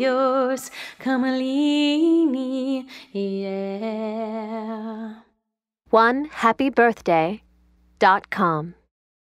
yours, come lead me, yeah. One happy birthday dot com.